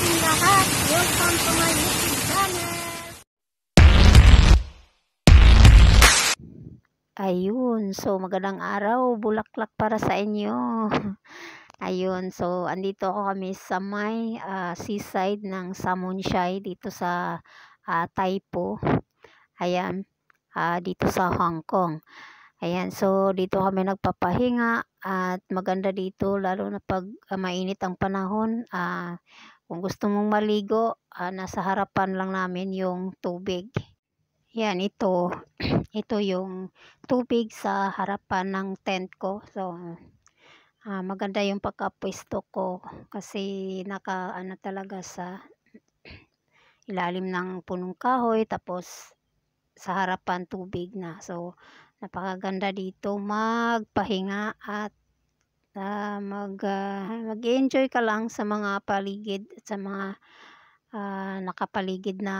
ating lahat. Welcome to my YouTube channel. Ayun, so magandang araw, bulaklak para sa inyo. Ayun, so andito ako kami sa may uh, seaside ng Samunshai dito sa uh, Taipo. Ayan, uh, dito sa Hong Kong. Ayan, so dito kami nagpapahinga at maganda dito lalo na pag uh, mainit ang panahon, uh, kung gusto mong maligo, ah, nasa harapan lang namin yung tubig. Yan, ito. ito yung tubig sa harapan ng tent ko. So, ah, maganda yung pagkapwesto ko kasi naka ano talaga sa ilalim ng punong kahoy tapos sa harapan tubig na. So, napakaganda dito magpahinga at ah, mag ah, mag-enjoy ka lang sa mga paligid at sa mga ah, nakapaligid na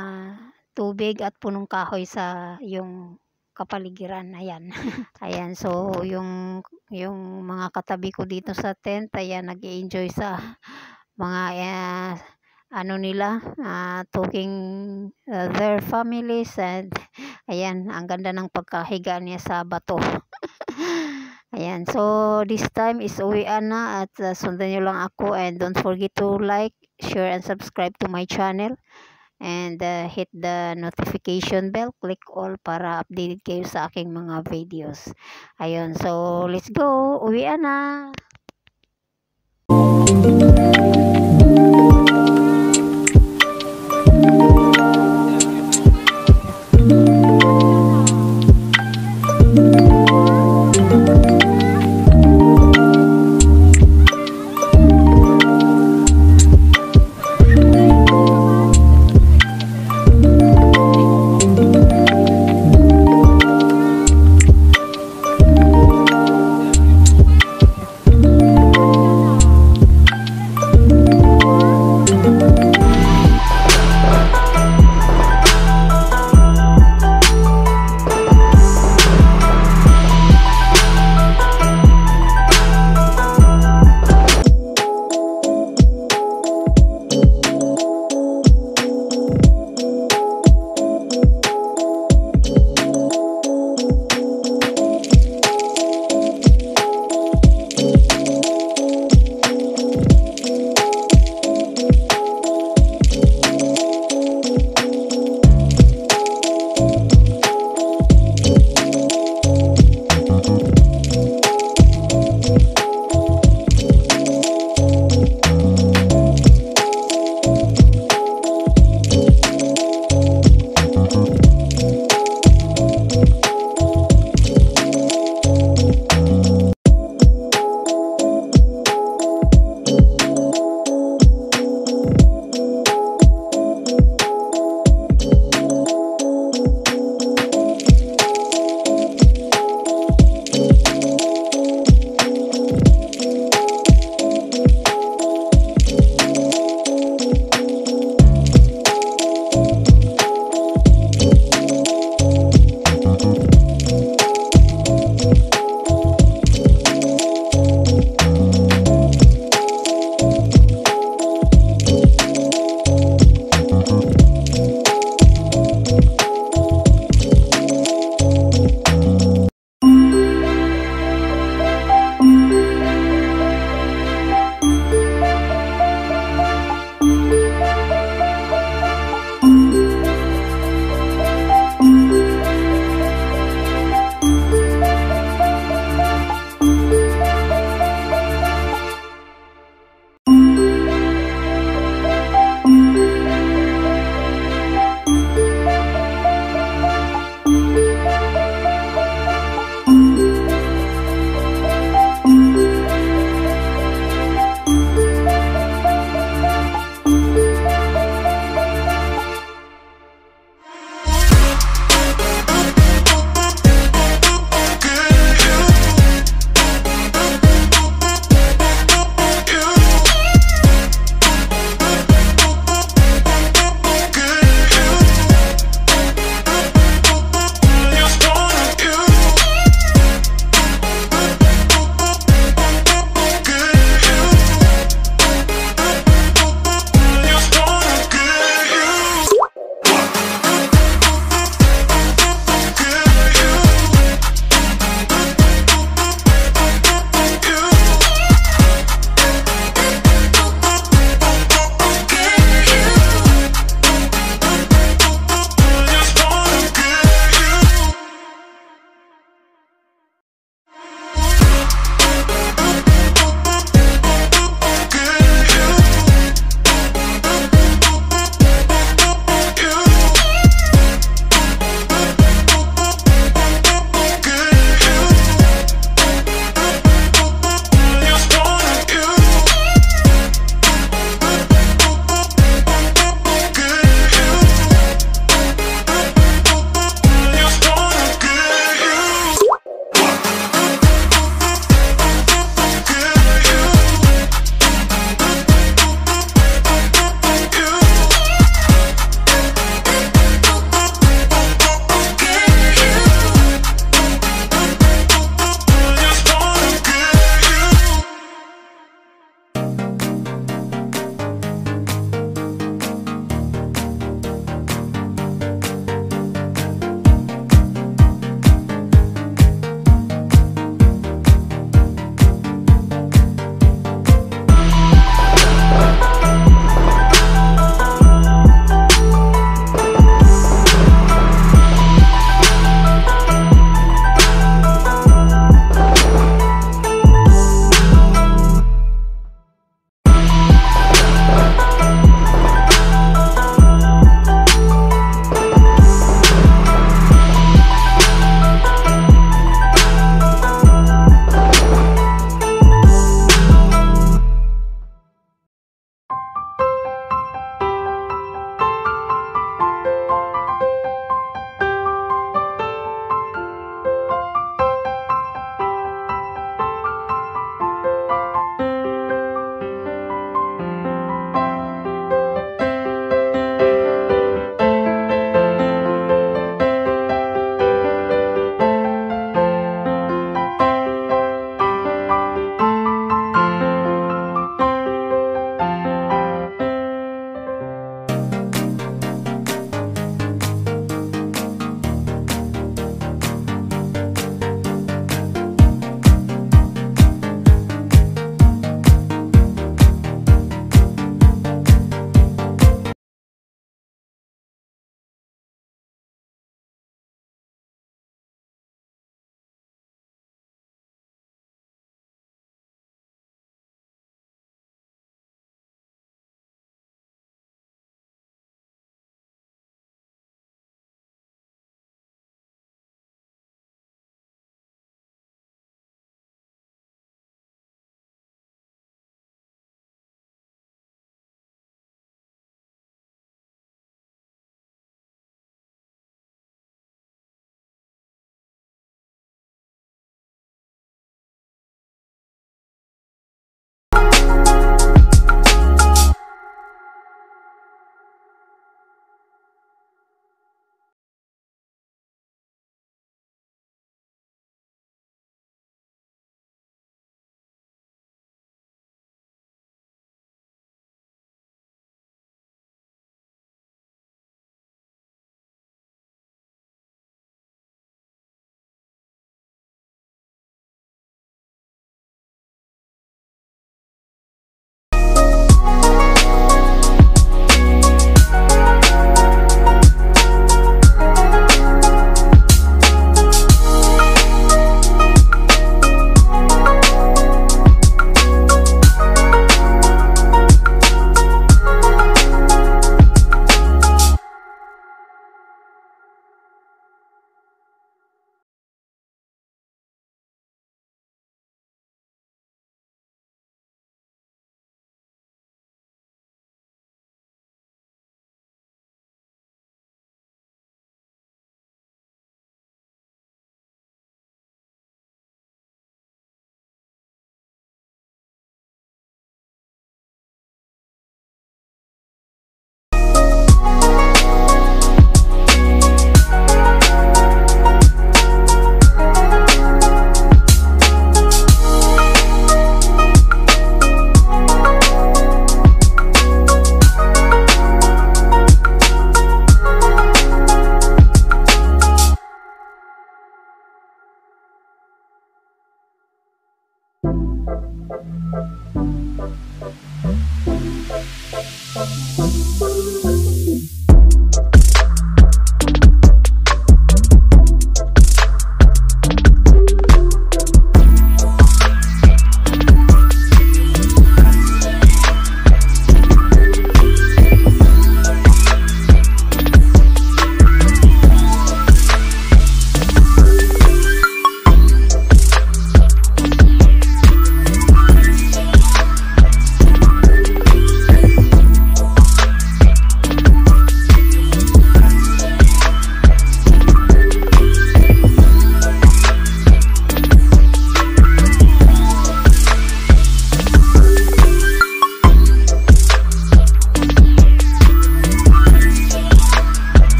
tubig at punong kahoy sa yung kapaligiran. Ayan. Ayan, so yung yung mga katabi ko dito sa tent, ayan, nag-enjoy sa mga ah, ano nila, ah, talking ah, their families and ayan, ang ganda ng pagkahiga niya sa bato. Ayan, so this time is uwian na at ah, sundan niyo lang ako. And don't forget to like, share and subscribe to my channel. And uh, hit the notification bell, click all para updated kayo sa aking mga videos. Ayun, so let's go, uwian na!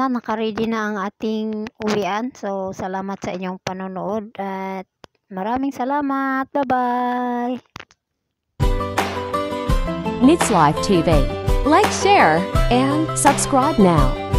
Na, nakaready na ang ating uwian. So, salamat sa inyong panonood at maraming salamat. Bye-bye! Knits Life TV. Like, share, and subscribe now.